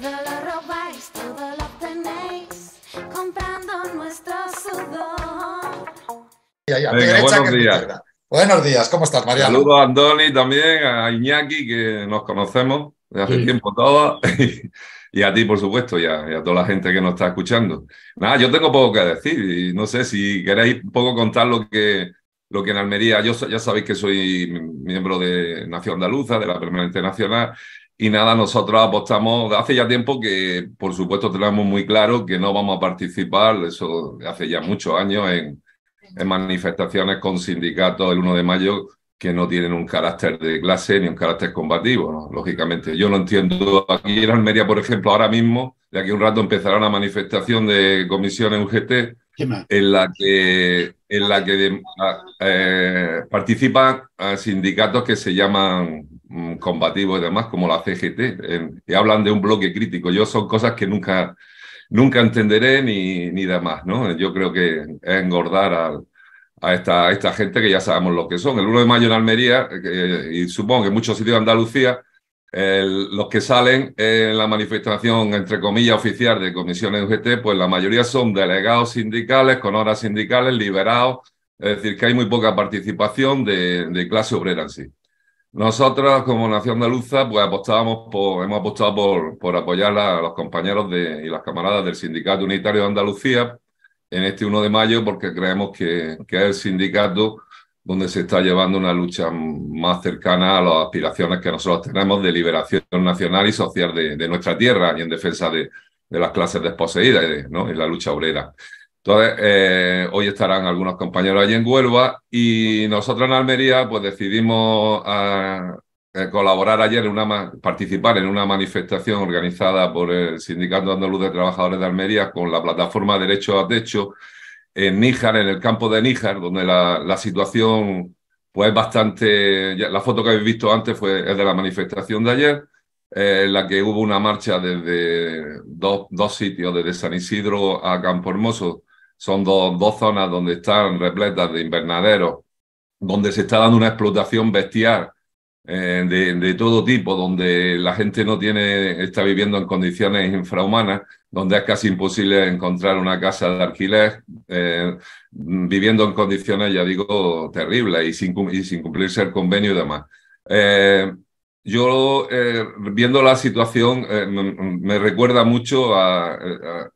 Todo lo robáis, todo lo tenéis, comprando nuestro sudor. Venga, buenos días. Buenos días, ¿cómo estás, Mariano? Saludos a Andoni también, a Iñaki, que nos conocemos de hace Sí. tiempo todos, y a ti, por supuesto, y a, y a toda la gente que nos está escuchando. Nada, yo tengo poco que decir, y no sé si queréis un poco contar lo que, lo que en Almería, yo ya sabéis que soy miembro de Nación Andaluza, de la Permanente Nacional, y nada, nosotros apostamos, hace ya tiempo que, por supuesto, tenemos muy claro que no vamos a participar, eso hace ya muchos años, en manifestaciones con sindicatos el 1 de mayo que no tienen un carácter de clase ni un carácter combativo, ¿no? lógicamente. Yo lo entiendo aquí en Almería, por ejemplo, ahora mismo, de aquí a un rato empezará una manifestación de comisiones UGT en la que, en la que eh, participan eh, sindicatos que se llaman mm, combativos y demás, como la CGT, en- y hablan de un bloque crítico. Yo son cosas que nunca, nunca entenderé ni, ni demás, ¿no? Yo creo que es engordar al- a esta, esta gente que ya sabemos lo que son. El 1 de mayo en Almería, eh, y supongo que en muchos sitios de Andalucía, el- los que salen en la manifestación, entre comillas, oficial de comisiones UGT, pues la mayoría son delegados sindicales, con horas sindicales, liberados, es decir, que hay muy poca participación de, de clase obrera en sí. Nosotros, como Nación Andaluza, pues apostábamos por, hemos apostado por, por apoyar a los compañeros de, y las camaradas del Sindicato Unitario de Andalucía en este 1 de mayo, porque creemos que, que es el sindicato donde se está llevando una lucha más cercana a las aspiraciones que nosotros tenemos de liberación nacional y social de, nuestra tierra y en defensa de, de las clases desposeídas ¿no? y la lucha obrera. Entonces, eh, hoy estarán algunos compañeros allí en Huelva y nosotros en Almería pues decidimos ah, eh, colaborar ayer, en una, participar en una manifestación organizada por el Sindicato Andaluz de Trabajadores de Almería con la plataforma Derecho a Techo en Níjar, en el campo de Níjar, donde la, situación pues es bastante... La foto que habéis visto antes fue, es de la manifestación de ayer, eh, en la que hubo una marcha desde dos, dos sitios, desde San Isidro a Campo Hermoso. Son dos, dos zonas donde están repletas de invernaderos, donde se está dando una explotación bestial eh, de, de todo tipo, donde la gente no tiene, está viviendo en condiciones infrahumanas, donde es casi imposible encontrar una casa de alquiler, eh, viviendo en condiciones, ya digo, terribles y sin, y sin cumplirse el convenio y demás. Eh, yo, eh, viendo la situación, eh, me, me recuerda mucho a, a- a-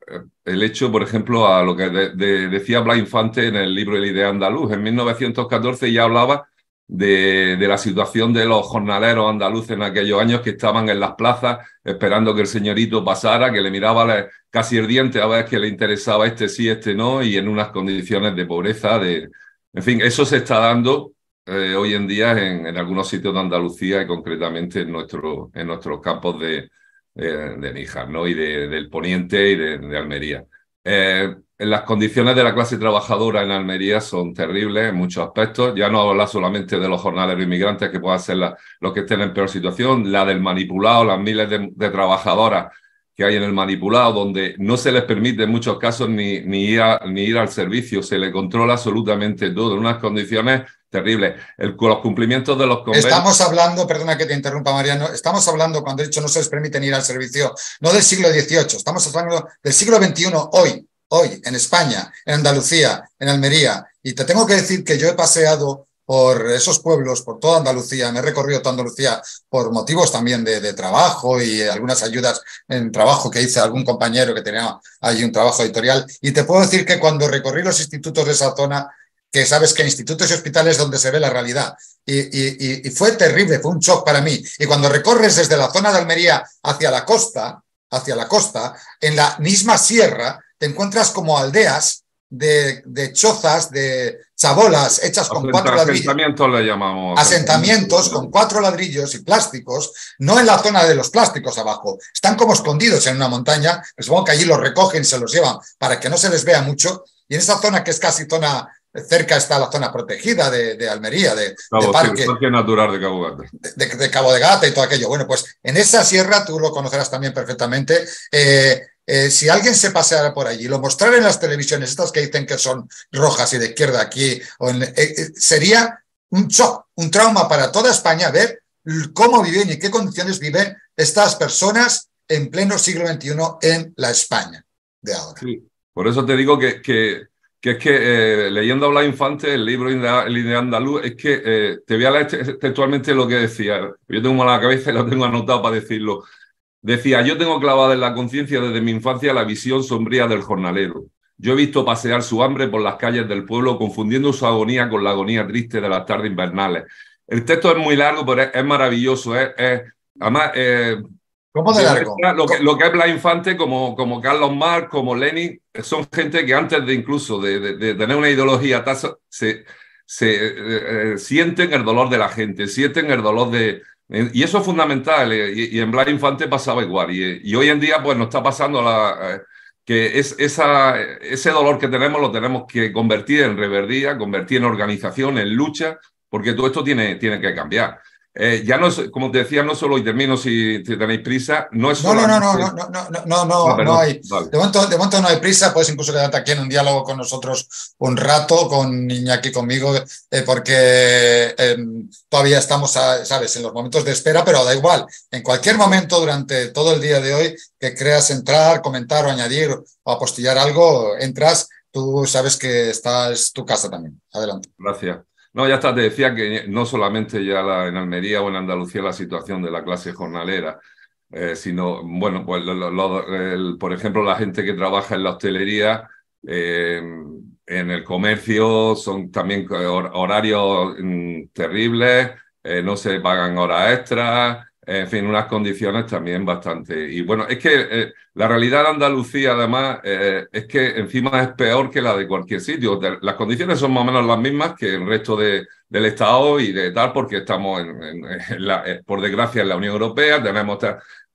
el hecho, por ejemplo, a lo que de- de- decía Blas Infante en el libro El Idea Andaluz. En 1914 ya hablaba de, de la situación de los jornaleros andaluces en aquellos años que estaban en las plazas esperando que el señorito pasara, que le miraba casi el diente a ver que le interesaba este sí, este no, y en unas condiciones de pobreza, de... En fin, eso se está dando eh, hoy en día en, algunos sitios de Andalucía y concretamente en, nuestro, en nuestros campos de, eh, de Níjar, ¿no? Y de- del Poniente y de, de Almería. Eh, las condiciones de la clase trabajadora en Almería son terribles en muchos aspectos. Ya no habla solamente de los jornaleros inmigrantes que puedan ser la- los que estén en peor situación, la del manipulado, las miles de, trabajadoras que hay en el manipulado, donde no se les permite en muchos casos ni, ni, ir, al servicio, se le controla absolutamente todo en unas condiciones terribles. Los cumplimientos de los convenios. Estamos hablando, perdona que te interrumpa, Mariano, estamos hablando, cuando he dicho no se les permiten ir al servicio, no del siglo XVIII, estamos hablando del siglo XXI, hoy, hoy, en España, en Andalucía, en Almería. Y te tengo que decir que yo he paseado por esos pueblos, por toda Andalucía, me he recorrido toda Andalucía por motivos también de, trabajo y algunas ayudas en trabajo que hice algún compañero que tenía allí un trabajo editorial. Y te puedo decir que cuando recorrí los institutos de esa zona, que sabes que institutos y hospitales es donde se ve la realidad. Y fue terrible, fue un shock para mí. Y cuando recorres desde la zona de Almería hacia la costa, hacia la costa, en la misma sierra, te encuentras como aldeas de, de chozas, de chabolas hechas con cuatro ladrillos Asentamientos le llamamos. asentamientos con cuatro ladrillos y plásticos, no en la zona de los plásticos abajo, están como escondidos en una montaña, que supongo que allí los recogen y se los llevan para que no se les vea mucho, y en esa zona que es casi zona, cerca está la zona protegida de, de Almería, de, Cabo, sí, parque, el Parque Natural de Cabo Gata. de, de Cabo de Gata y todo aquello. Bueno, pues en esa sierra, tú lo conocerás también perfectamente, eh, eh, si alguien se paseara por allí, lo mostrara en las televisiones, estas que dicen que son rojas y de izquierda aquí, o en- eh, eh, sería un shock, un trauma para toda España ver cómo viven y qué condiciones viven estas personas en pleno siglo XXI en la España de ahora. Sí. Por eso te digo que, que, que es que eh, leyendo a Blas Infante, el libro El Inde Andaluz, es que eh, te voy a leer textualmente lo que decía. Yo tengo la cabeza y lo tengo anotado para decirlo. Decía, yo tengo clavada en la conciencia desde mi infancia la visión sombría del jornalero. Yo he visto pasear su hambre por las calles del pueblo, confundiendo su agonía con la agonía triste de las tardes invernales. El texto es muy largo, pero es, maravilloso. Es, además, eh, ¿Cómo de largo? Lo que, lo que es Blas Infante, como, como Carlos Marx, como Lenin, son gente que antes de incluso de, de, tener una ideología se, se eh, sienten el dolor de la gente, sienten el dolor de... Y eso es fundamental, eh, y, en Blas Infante pasaba igual. Y, y, hoy en día pues nos está pasando la, eh, que es, esa, ese dolor que tenemos lo tenemos que convertir en reverdía, convertir en organización, en lucha, porque todo esto tiene, tiene que cambiar. Eh, ya no es, como te decía, no solo, y termino si, tenéis prisa, no es solo. No, no, no, no, no, no, no, no, no hay. De momento, de momento no hay prisa, puedes incluso quedarte aquí en un diálogo con nosotros un rato, con Iñaki, conmigo, eh, porque em, todavía estamos, sabes, en los momentos de espera, pero da igual. En cualquier momento durante todo el día de hoy que creas entrar, comentar o añadir o apostillar algo, entras, tú sabes que esta es tu casa también. Adelante. Gracias. No, ya está, te decía que no solamente ya la, en Almería o en Andalucía la situación de la clase jornalera, eh, sino, bueno, pues por ejemplo, la gente que trabaja en la hostelería, eh, en el comercio, son también horarios mm, terribles, eh, no se pagan horas extras, en fin, unas condiciones también bastante. Y bueno, es que eh, la realidad de Andalucía, además, eh, es que encima es peor que la de cualquier sitio. Las condiciones son más o menos las mismas que el resto de, del Estado y de tal, porque estamos, en, eh, por desgracia, en la Unión Europea, tenemos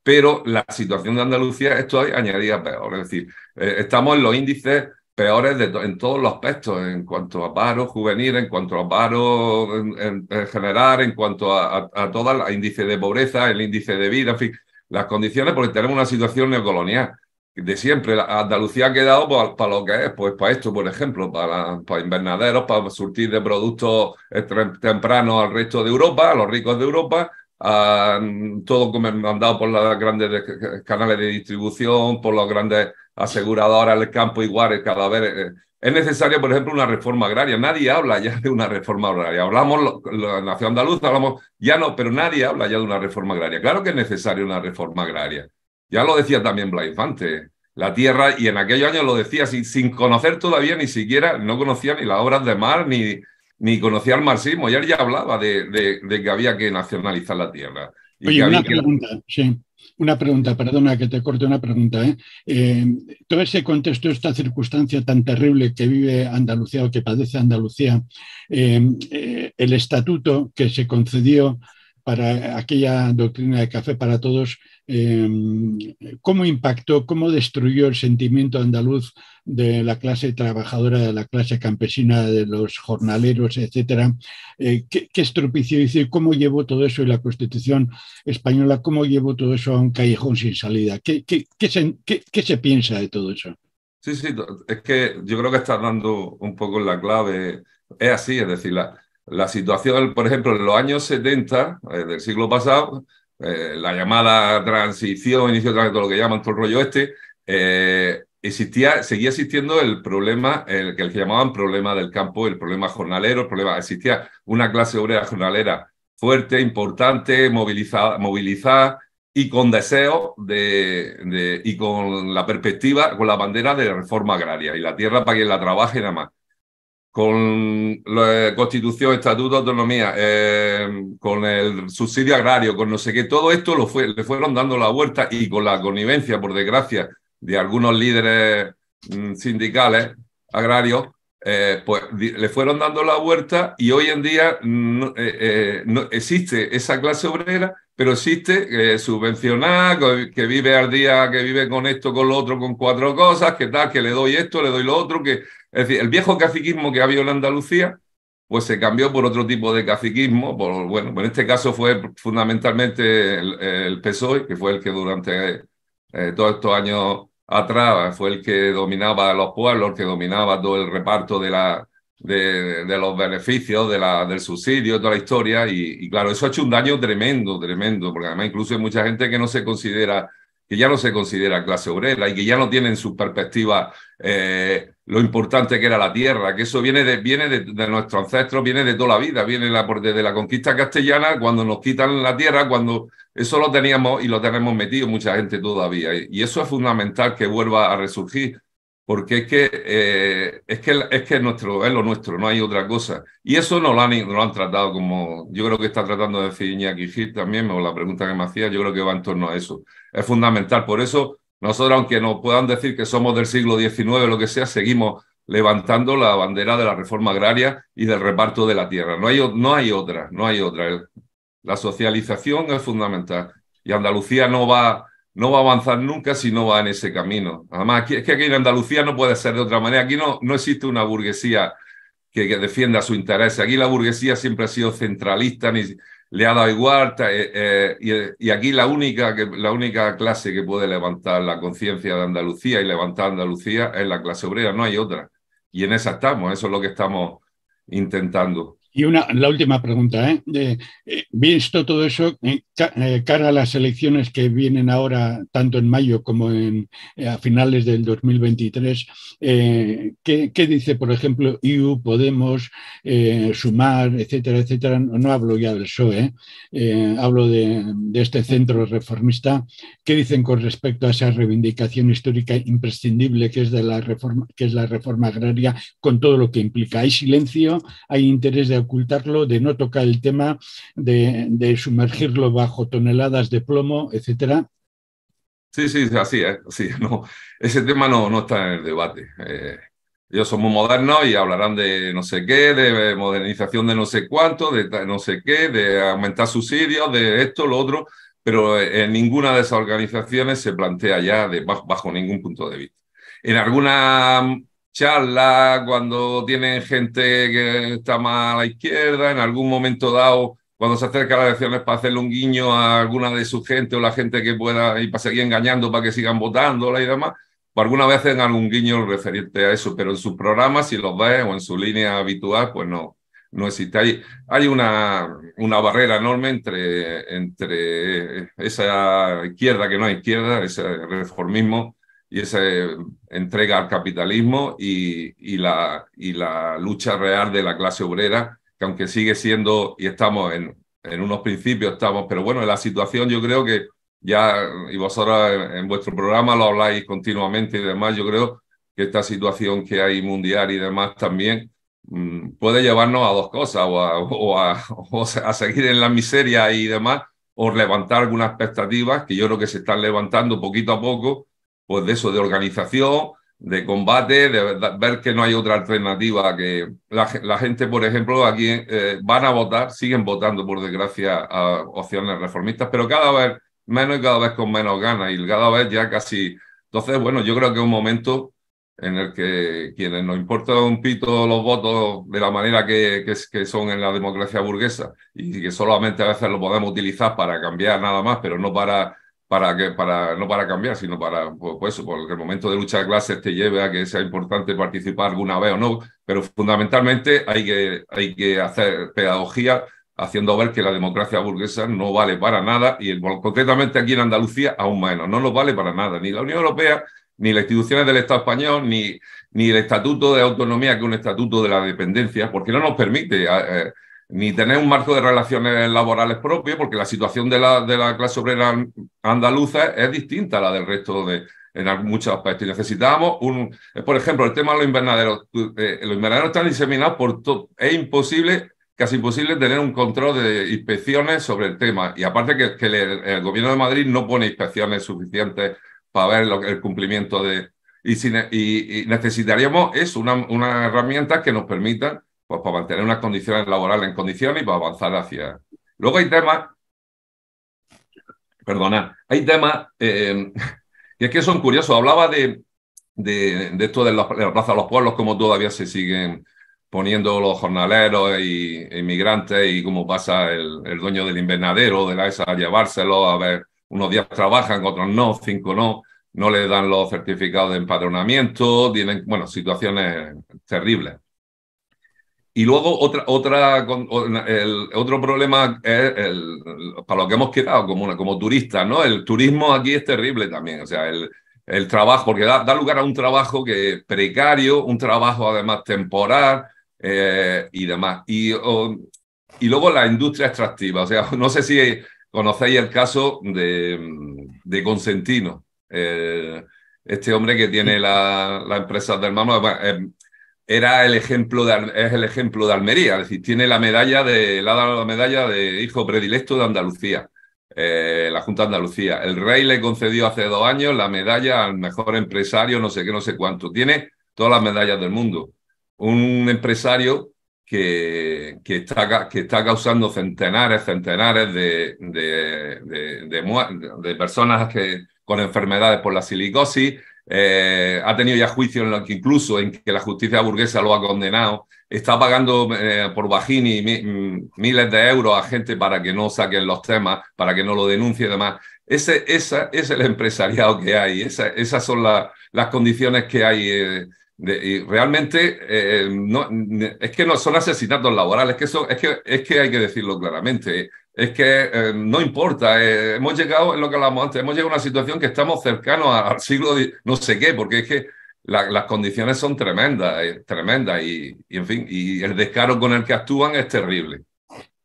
Pero la situación de Andalucía es todavía añadida peor. Es decir, estamos en los índices peores de en todos los aspectos, en cuanto a paro juvenil, en cuanto a paro en, general, en cuanto a, a, todo el índice de pobreza, el índice de vida, en fin, las condiciones, porque tenemos una situación neocolonial de siempre. Andalucía ha quedado para, lo que es, pues para esto, por ejemplo, para, invernaderos, para surtir de productos tempranos al resto de Europa, a los ricos de Europa, a, todo mandado por los grandes canales de distribución, por los grandes aseguradoras, el campo igual, cada vez... Eh, es necesaria, por ejemplo, una reforma agraria. Nadie habla ya de una reforma agraria. Hablamos, la nación andaluza, hablamos, ya no, pero nadie habla ya de una reforma agraria. Claro que es necesaria una reforma agraria. Ya lo decía también Blas Infante. La tierra, y en aquellos años lo decía sin, sin conocer todavía ni siquiera, no conocía ni las obras de mar, ni, ni conocía el marxismo. Y él ya hablaba de, de, que había que nacionalizar la tierra. Oye, una pregunta, sí. Una pregunta, perdona que te corte una pregunta. ¿eh? ¿eh? todo ese contexto, esta circunstancia tan terrible que vive Andalucía o que padece Andalucía, eh, eh, el estatuto que se concedió para aquella doctrina de café para todos, em, cómo impactó, cómo destruyó el sentimiento andaluz de la clase trabajadora, de la clase campesina, de los jornaleros, etcétera. Eh, ¿qué, estropició y cómo llevó todo eso y la Constitución española, cómo llevó todo eso a un callejón sin salida? ¿Qué, se, qué se piensa de todo eso? Sí, sí, es que yo creo que estás dando un poco la clave. Es así, es decir, la, la situación, por ejemplo, en los años 70 eh, del siglo pasado, eh, la llamada transición, inicio de todo lo que llaman todo el rollo este, eh, existía, seguía existiendo el problema, el que, llamaban problema del campo, el problema jornalero, el problema, existía una clase obrera jornalera fuerte, importante, movilizada, movilizada y con deseo de, y con la perspectiva, con la bandera de reforma agraria. Y la tierra para quien la trabaje nada más con la constitución, estatuto, autonomía, eh, con el subsidio agrario, con no sé qué, todo esto lo fue, le fueron dando la vuelta y con la connivencia, por desgracia, de algunos líderes mm, sindicales agrarios, eh, pues le fueron dando la vuelta y hoy en día no, eh, no existe esa clase obrera, pero existe subvencionada, que vive al día, que vive con esto, con lo otro, con cuatro cosas, que tal, que le doy esto, le doy lo otro, que es decir, el viejo caciquismo que había en Andalucía, pues se cambió por otro tipo de caciquismo. Por, bueno, en este caso fue fundamentalmente el, PSOE, que fue el que durante eh, todos estos años atrás fue el que dominaba los pueblos, el que dominaba todo el reparto de, la, de, los beneficios, de la, del subsidio, toda la historia. Y, claro, eso ha hecho un daño tremendo, tremendo, porque además incluso hay mucha gente que no se considera que ya no se considera clase obrera y que ya no tiene en su perspectiva eh, lo importante que era la tierra, que eso viene de, viene de, nuestros ancestros, viene de toda la vida, viene la, desde la conquista castellana, cuando nos quitan la tierra, cuando eso lo teníamos y lo tenemos metido mucha gente todavía. Y eso es fundamental que vuelva a resurgir porque es que, eh, es, que, es que nuestro, es lo nuestro, no hay otra cosa. Y eso no lo han, no lo han tratado como, yo creo que está tratando de decir Iñaki Gil también, o la pregunta que me hacía, yo creo que va en torno a eso. Es fundamental, por eso nosotros, aunque nos puedan decir que somos del siglo XIX, lo que sea, seguimos levantando la bandera de la reforma agraria y del reparto de la tierra. No hay, no hay otra, no hay otra. La socialización es fundamental y Andalucía no va no va a avanzar nunca si no va en ese camino. Además, es que aquí en Andalucía no puede ser de otra manera. Aquí no, no existe una burguesía que, defienda su interés. Aquí la burguesía siempre ha sido centralista, ni, le ha dado igual. Eh, eh, y, aquí la única, la única clase que puede levantar la conciencia de Andalucía y levantar Andalucía es la clase obrera, no hay otra. Y en esa estamos, eso es lo que estamos intentando. Y una, la última pregunta, ¿eh? eh visto todo eso, eh, eh, cara a las elecciones que vienen ahora, tanto en mayo como en, a finales del 2023, ¿qué, ¿qué, dice, por ejemplo, IU, Podemos, Sumar, etcétera, etcétera? No, hablo ya del PSOE, hablo de, de, este centro reformista. ¿Qué dicen con respecto a esa reivindicación histórica imprescindible que es, de la reforma, que es la reforma agraria, con todo lo que implica? ¿Hay silencio? ¿Hay interés de ocultarlo, de no tocar el tema, de, sumergirlo bajo toneladas de plomo, etcétera. Sí, sí, así es. no, ese tema no, no está en el debate. Eh, ellos son muy modernos y hablarán de no sé qué, de modernización de no sé cuánto, de no sé qué, de aumentar subsidios, de esto, lo otro, pero en ninguna de esas organizaciones se plantea ya de, bajo ningún punto de vista. En alguna charla cuando tienen gente que está más a la izquierda, en algún momento dado, cuando se acerca las elecciones para hacerle un guiño a alguna de su gente o la gente que pueda y para seguir engañando para que sigan votándola y demás, pues alguna vez en algún guiño referirte a eso, pero en sus programas, si los ves o en su línea habitual, pues no, no existe. Hay, hay una, una barrera enorme entre, entre esa izquierda que no es izquierda, ese reformismo y esa entrega al capitalismo y, la, y la lucha real de la clase obrera, que aunque sigue siendo, y estamos en, en unos principios, estamos, pero bueno, en la situación yo creo que ya, y vosotros en, vuestro programa lo habláis continuamente y demás, yo creo que esta situación que hay mundial y demás también mm, puede llevarnos a dos cosas, o a, o a, o a seguir en la miseria y demás, o levantar algunas expectativas que yo creo que se están levantando poquito a poco pues de eso, de organización, de combate, de ver que no hay otra alternativa, que la, gente, por ejemplo, aquí eh, van a votar, siguen votando, por desgracia, a opciones reformistas, pero cada vez menos y cada vez con menos ganas, y cada vez ya casi... Entonces, bueno, yo creo que es un momento en el que quienes nos importa un pito los votos de la manera que, que, son en la democracia burguesa y que solamente a veces lo podemos utilizar para cambiar nada más, pero no para para que, para, no para cambiar, sino para, pues, pues porque el momento de lucha de clases te lleve a que sea importante participar alguna vez o no, pero fundamentalmente hay que, hay que hacer pedagogía haciendo ver que la democracia burguesa no vale para nada y concretamente aquí en Andalucía aún menos, no nos vale para nada, ni la Unión Europea, ni las instituciones del Estado español, ni, ni el Estatuto de Autonomía, que es un estatuto de la dependencia, porque no nos permite... Eh, ni tener un marco de relaciones laborales propio, porque la situación de la, de la clase obrera andaluza es distinta a la del resto de, en muchos aspectos. Y necesitamos un, por ejemplo, el tema de los invernaderos. Eh, los invernaderos están diseminados por todo. Es imposible, casi imposible, tener un control de inspecciones sobre el tema. Y aparte que, que el, gobierno de Madrid no pone inspecciones suficientes para ver el cumplimiento de... Y, y, necesitaríamos eso, una, una herramienta que nos permita pues para mantener unas condiciones laborales en condiciones y para avanzar hacia... Luego hay temas, perdona, hay temas eh, que es que son curiosos. Hablaba de, de, esto de la, Plaza de los Pueblos, cómo todavía se siguen poniendo los jornaleros y inmigrantes y cómo pasa el, dueño del invernadero de la ESA a llevárselo, a ver, unos días trabajan, otros no, cinco no, no le dan los certificados de empadronamiento, tienen, bueno, situaciones terribles. Y luego otra, otra, el, otro problema es el, para lo que hemos quedado como, como turistas, ¿no? El turismo aquí es terrible también, o sea, el, el trabajo, porque da, da, lugar a un trabajo que precario, un trabajo además temporal eh, y demás. Y, y luego la industria extractiva, o sea, no sé si conocéis el caso de, de Consentino, eh, este hombre que tiene la, la empresa del mano era el ejemplo de, es el ejemplo de Almería, es decir, tiene la medalla de, le la medalla de hijo predilecto de Andalucía, eh, la Junta de Andalucía. El rey le concedió hace dos años la medalla al mejor empresario, no sé qué, no sé cuánto. Tiene todas las medallas del mundo. Un empresario que, que, está, que está causando centenares, centenares de, de, de, de personas que, con enfermedades por la silicosis, eh, ha tenido ya juicio en lo que incluso en que la justicia burguesa lo ha condenado, está pagando eh, por Bajini mm, miles de euros a gente para que no saquen los temas, para que no lo denuncie y demás. Ese, esa, es el empresariado que hay, esa, esas son las condiciones que hay. Eh, y realmente no, es que no son asesinatos laborales, que eso, es, que, es que hay que decirlo claramente es que eh, no importa, eh, hemos llegado, en lo que hablamos antes, hemos llegado a una situación que estamos cercanos al siglo no sé qué, porque es que las condiciones son tremendas, eh, tremendas y, y, en fin, y el descaro con el que actúan es terrible.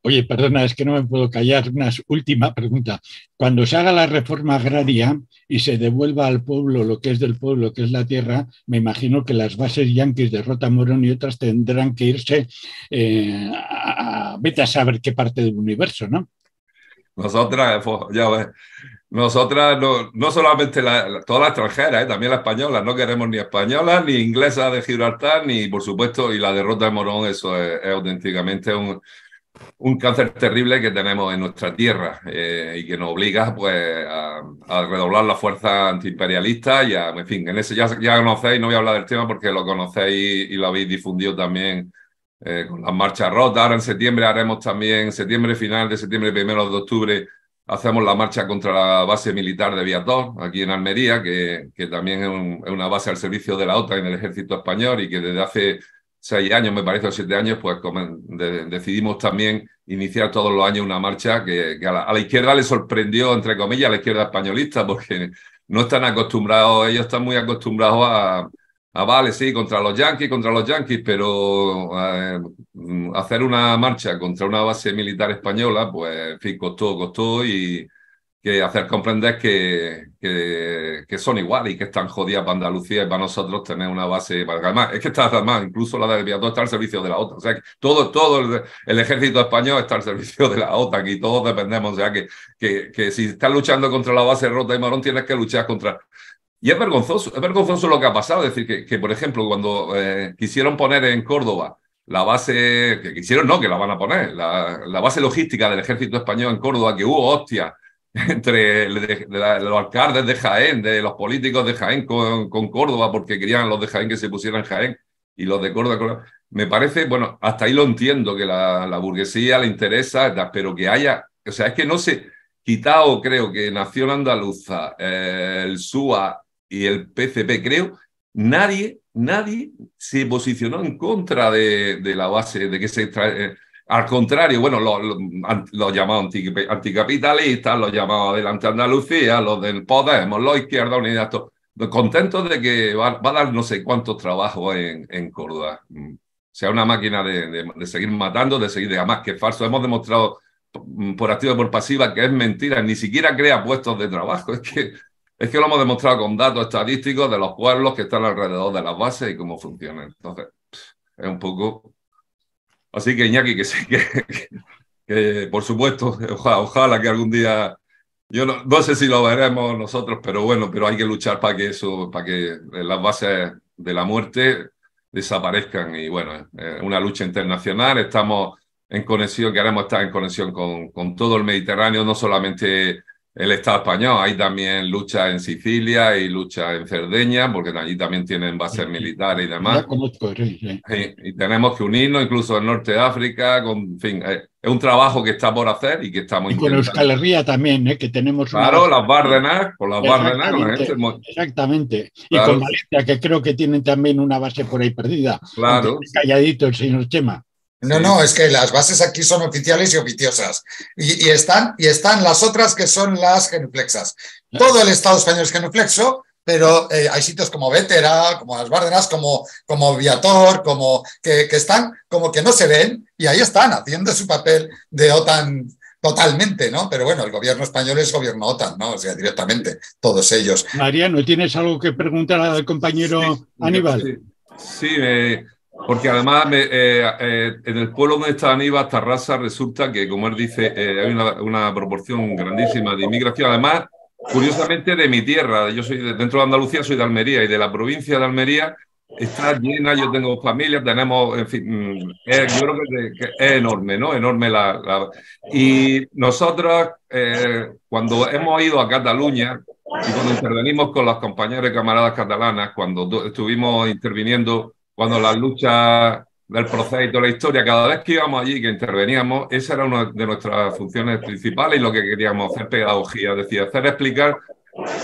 Oye, perdona, es que no me puedo callar. Una última pregunta. Cuando se haga la reforma agraria y se devuelva al pueblo lo que es del pueblo, que es la tierra, me imagino que las bases yanquis de Rota Morón y otras tendrán que irse eh, a, vete a saber qué parte del universo, ¿no? Nosotras, pues, ya ves, nosotras no, no solamente la, todas las extranjeras, ¿eh? también las españolas, no queremos ni españolas, ni inglesas de Gibraltar, ni por supuesto, y la derrota de Morón, eso es auténticamente un, un cáncer terrible que tenemos en nuestra tierra eh, y que nos obliga pues, a, redoblar la fuerza antiimperialista y a, en fin, en ese ya, ya conocéis, no voy a hablar del tema porque lo conocéis y, lo habéis difundido también eh, con las marchas rotas. Ahora en septiembre haremos también, septiembre final de septiembre, primero de octubre, hacemos la marcha contra la base militar de Viator, aquí en Almería, que, que también es, una base al servicio de la OTAN en el ejército español y que desde hace seis años, me parece, o siete años, pues decidimos también iniciar todos los años una marcha que, a, la, izquierda le sorprendió, entre comillas, a la izquierda españolista, porque no están acostumbrados, ellos están muy acostumbrados a, a vale, sí, contra los yanquis, contra los yanquis, pero eh, hacer una marcha contra una base militar española, pues, en fin, costó, costó y que hacer comprender que, que, son iguales y que están jodidas para Andalucía y para nosotros tener una base. Además, es que está además, incluso la de Viator está al servicio de la OTAN. O sea, que todo, todo el, ejército español está al servicio de la OTAN y todos dependemos. O sea, que, que, que si estás luchando contra la base rota y marón, tienes que luchar contra. Y es vergonzoso, es vergonzoso lo que ha pasado. Es decir, que, que por ejemplo, cuando eh, quisieron poner en Córdoba la base, que quisieron no, que la van a poner, la, la base logística del ejército español en Córdoba, que hubo hostia entre los alcaldes de Jaén, de los políticos de Jaén con, Córdoba, porque querían los de Jaén que se pusieran Jaén y los de Córdoba. Me parece, bueno, hasta ahí lo entiendo, que la, burguesía le interesa, pero que haya, o sea, es que no se, quitado creo que Nación Andaluza, eh, el SUA y el PCP, creo, nadie, nadie se posicionó en contra de, de la base, de que se... Eh, al contrario, bueno, los lo, lo llamados anticapitalistas, los llamados Adelante Andalucía, los del Podemos, los Izquierda Unida, contentos de que va, a dar no sé cuántos trabajos en, en Córdoba. Mm. O sea, una máquina de, de, seguir matando, de seguir, además que es falso. Hemos demostrado mm, por activa y por pasiva que es mentira, ni siquiera crea puestos de trabajo. Es que, es que lo hemos demostrado con datos estadísticos de los pueblos que están alrededor de las bases y cómo funcionan. Entonces, es un poco Así que Iñaki, que, que, que, por supuesto, ojalá, que algún día, yo no, sé si lo veremos nosotros, pero bueno, pero hay que luchar para que eso, para que las bases de la muerte desaparezcan. Y bueno, es una lucha internacional, estamos en conexión, queremos estar en conexión con, con todo el Mediterráneo, no solamente el Estado español. Hay también lucha en Sicilia y lucha en Cerdeña, porque allí también tienen bases militares y demás. Y, tenemos que unirnos, incluso en Norte de África, con, en fin, eh, es un trabajo que está por hacer y que estamos y con Euskal Herria también, ¿eh? que tenemos... Claro, las Bárdenas, con las Bárdenas. Exactamente. Y con Valencia, que creo que tienen también una base por ahí perdida. Claro. Calladito el señor Chema. No, no, es que las bases aquí son oficiales y oficiosas. Y, y, están, y están las otras que son las genuflexas. Todo el Estado español es genuflexo, pero eh, hay sitios como Vétera, como Las Bárdenas, como, como Viator, como, que, que, están como que no se ven y ahí están haciendo su papel de OTAN totalmente, ¿no? Pero bueno, el gobierno español es gobierno OTAN, ¿no? O sea, directamente, todos ellos. Mariano, ¿tienes algo que preguntar al compañero sí, Aníbal? Sí, sí eh, porque además me, eh, eh, en el pueblo donde está Aníbal, Tarrasa, resulta que, como él dice, eh, hay una, una, proporción grandísima de inmigración. Además, curiosamente, de mi tierra. Yo soy de, dentro de Andalucía, soy de Almería y de la provincia de Almería está llena. Yo tengo familia, tenemos, en fin, es, yo creo que, es enorme, ¿no? Enorme la. la... Y nosotros, cuando hemos ido a Cataluña, y cuando intervenimos con las compañeras y camaradas catalanas, cuando estuvimos interviniendo cuando las luchas del proceso y toda la historia, cada vez que íbamos allí, que interveníamos, esa era una de nuestras funciones principales y lo que queríamos hacer pedagogía, es decir, hacer explicar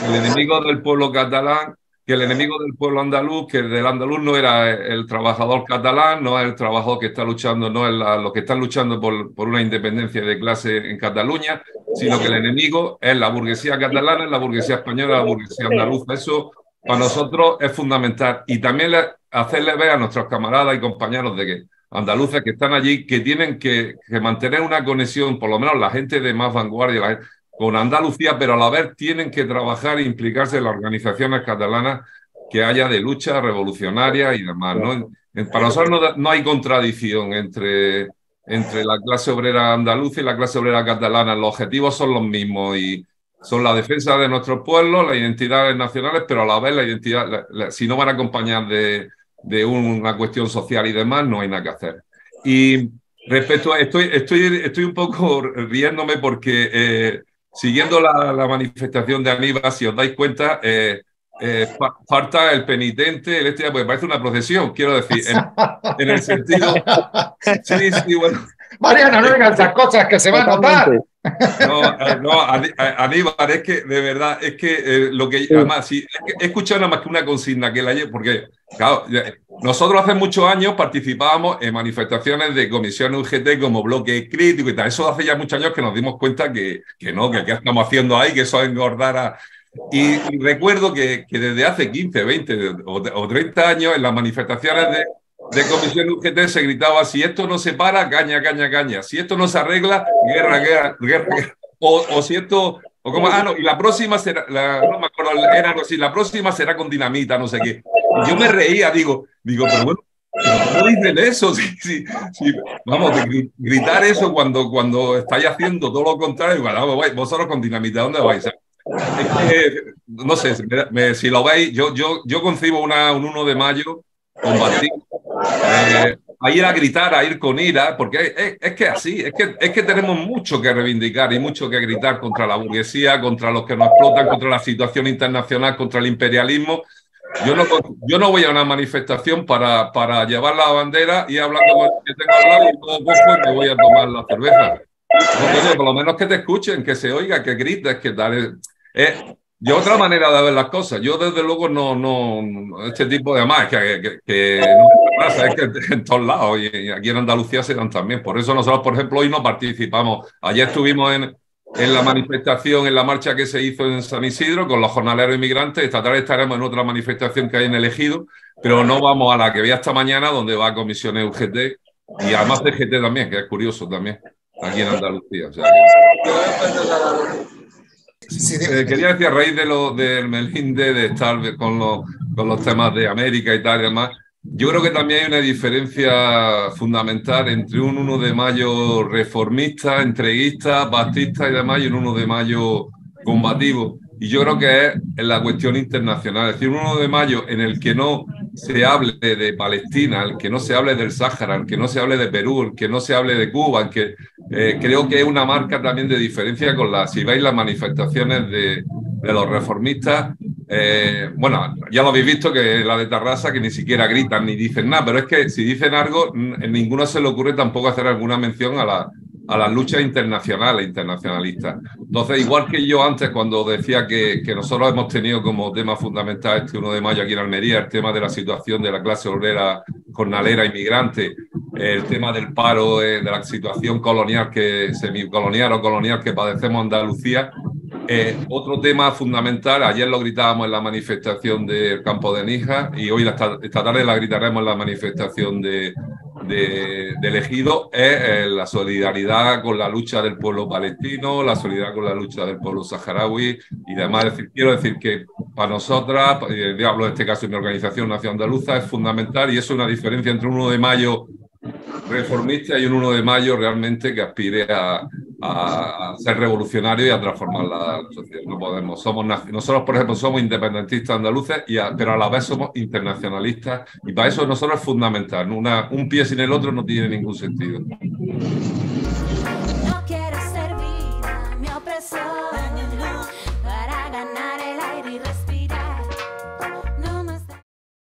el enemigo del pueblo catalán, que el enemigo del pueblo andaluz, que el del andaluz no era el trabajador catalán, no es el trabajador que está luchando, no es la, los que están luchando por, por una independencia de clase en Cataluña, sino que el enemigo es la burguesía catalana, es la burguesía española, la burguesía andaluza. Eso para nosotros es fundamental. Y también hacerle ver a nuestros camaradas y compañeros de que andaluces que están allí, que tienen que, que mantener una conexión, por lo menos la gente de más vanguardia, la, con Andalucía, pero a la vez tienen que trabajar e implicarse en las organizaciones catalanas que haya de lucha revolucionaria y demás. ¿no? Para nosotros no, no, hay contradicción entre, entre la clase obrera andaluza y la clase obrera catalana. Los objetivos son los mismos y son la defensa de nuestros pueblos, las identidades nacionales, pero a la vez la identidad, la, la, si no van acompañadas de, de una cuestión social y demás, no hay nada que hacer. Y respecto a, estoy, estoy, estoy un poco riéndome porque eh, siguiendo la, la, manifestación de Aníbal, si os dais cuenta, eh, eh, falta el penitente, el este, pues parece una procesión, quiero decir, en, en el sentido... Sí, sí, bueno. Mariano, no digan esas cosas que se van a notar. No, no, Aníbal, es que de verdad, es que eh, lo que además, sí, que he escuchado nada más que una consigna que la porque, claro, nosotros hace muchos años participábamos en manifestaciones de comisiones UGT como bloque crítico y tal. Eso hace ya muchos años que nos dimos cuenta que, que no, que qué estamos haciendo ahí, que eso engordara. Y, y recuerdo que, que, desde hace 15, 20 o, o 30 años en las manifestaciones de, de comisión UGT se gritaba, si esto no se para, caña, caña, caña. Si esto no se arregla, guerra, guerra, guerra. O, o, si esto, o como, ah, no, y la próxima será, la, no me acuerdo, era algo así, la próxima será con dinamita, no sé qué. Y yo me reía, digo, digo, pero bueno, ¿cómo dicen eso? Sí, sí, sí. Vamos, de gritar eso cuando, cuando estáis haciendo todo lo contrario, bueno, vosotros con dinamita, ¿dónde vais? Es que, no sé, me, me, si lo veis, yo, yo, yo concibo una, un 1 de mayo combatir, eh, a ir a gritar, a ir con ira, porque es, que así, es que, es que tenemos mucho que reivindicar y mucho que gritar contra la burguesía, contra los que nos explotan, contra la situación internacional, contra el imperialismo. Yo no, yo no voy a una manifestación para, para llevar la bandera y hablando con el que tengo al lado y luego cojo y me voy a tomar la cerveza. No, por lo menos que te escuchen, que se oiga, que grites, que tal. Y otra manera de ver las cosas. Yo, desde luego, no, no, este tipo de más, que, que, que no pasa, es que en todos lados, y aquí en Andalucía se dan también. Por eso nosotros, por ejemplo, hoy no participamos. Ayer estuvimos en, en la manifestación, en la marcha que se hizo en San Isidro con los jornaleros inmigrantes. Esta tarde estaremos en otra manifestación que hay en el Ejido, pero no vamos a la que voy esta mañana, donde va a comisiones UGT y además de GT también, que es curioso también, aquí en Andalucía. O sea, que... Sí, eh, quería decir, a raíz de lo del Melinde, de estar con los, con los temas de América y tal y demás, yo creo que también hay una diferencia fundamental entre un 1 de mayo reformista, entreguista, bastista y demás, y un 1 de mayo combativo. Y yo creo que es en la cuestión internacional. Es decir, un 1 de mayo en el que no se hable de Palestina, el que no se hable del Sáhara, el que no se hable de Perú, el que no se hable de Cuba, el que eh, creo que es una marca también de diferencia con las, si veis las manifestaciones de, de los reformistas, eh, bueno, ya lo habéis visto que la de Tarrasa, que ni siquiera gritan ni dicen nada, pero es que si dicen algo, en ninguno se le ocurre tampoco hacer alguna mención a la, a las luchas internacionales, internacionalistas. Entonces, igual que yo antes, cuando decía que, que, nosotros hemos tenido como tema fundamental este 1 de mayo aquí en Almería, el tema de la situación de la clase obrera jornalera inmigrante, el tema del paro, eh, de la situación colonial, que semicolonial o colonial que padecemos en Andalucía. Eh, otro tema fundamental, ayer lo gritábamos en la manifestación del campo de Nija y hoy esta, tarde la gritaremos en la manifestación de, de, elegido, es eh, la solidaridad con la lucha del pueblo palestino, la solidaridad con la lucha del pueblo saharaui y demás. quiero decir que para nosotras, hablo en este caso de mi organización Nación Andaluza, es fundamental y eso es una diferencia entre un 1 de mayo reformista y un 1 de mayo realmente que aspire a, a, ser revolucionario y a transformar la sociedad. No podemos. Somos, nosotros, por ejemplo, somos independentistas andaluces, y a, pero a la vez somos internacionalistas y para eso nosotros es fundamental. Una, un pie sin el otro no tiene ningún sentido. No quiero servir a mi opresor.